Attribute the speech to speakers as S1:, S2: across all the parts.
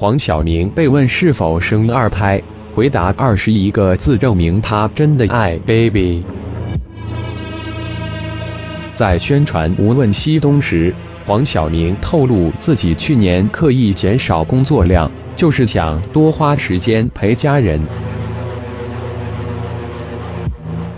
S1: 黄晓明被问是否生二胎，回答二十一个字，证明他真的爱 baby。在宣传《无问西东》时，黄晓明透露自己去年刻意减少工作量，就是想多花时间陪家人。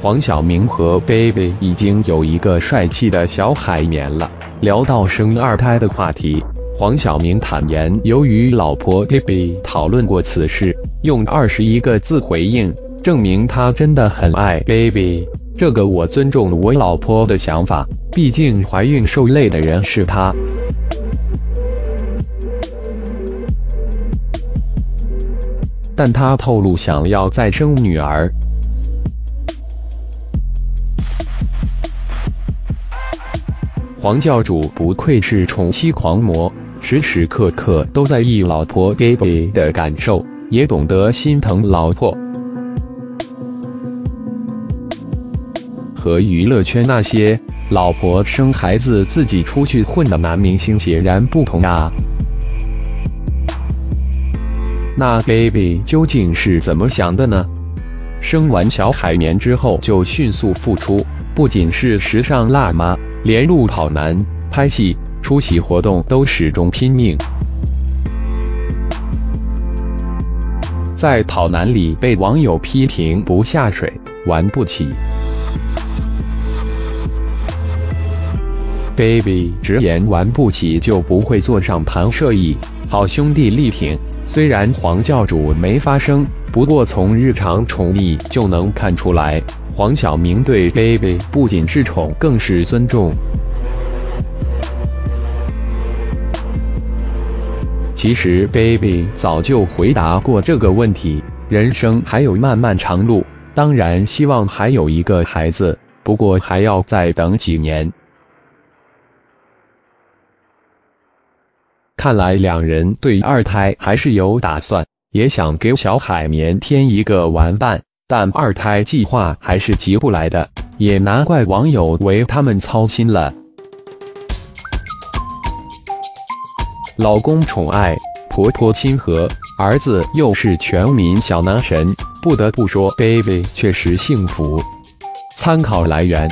S1: 黄晓明和 baby 已经有一个帅气的小海绵了。聊到生二胎的话题，黄晓明坦言，由于老婆 baby 讨论过此事，用二十一个字回应，证明他真的很爱 baby。这个我尊重我老婆的想法，毕竟怀孕受累的人是她。但他透露想要再生女儿。黄教主不愧是宠妻狂魔，时时刻刻都在意老婆 baby 的感受，也懂得心疼老婆。和娱乐圈那些老婆生孩子自己出去混的男明星截然不同啊！那 baby 究竟是怎么想的呢？生完小海绵之后就迅速复出，不仅是时尚辣妈。连路跑男、拍戏、出席活动都始终拼命，在跑男里被网友批评不下水、玩不起。baby 直言玩不起就不会坐上弹射椅，好兄弟力挺。虽然黄教主没发声，不过从日常宠溺就能看出来。黄晓明对 baby 不仅是宠，更是尊重。其实 baby 早就回答过这个问题，人生还有漫漫长路，当然希望还有一个孩子，不过还要再等几年。看来两人对二胎还是有打算，也想给小海绵添一个玩伴。但二胎计划还是急不来的，也难怪网友为他们操心了。老公宠爱，婆婆亲和，儿子又是全民小男神，不得不说，baby 确实幸福。参考来源。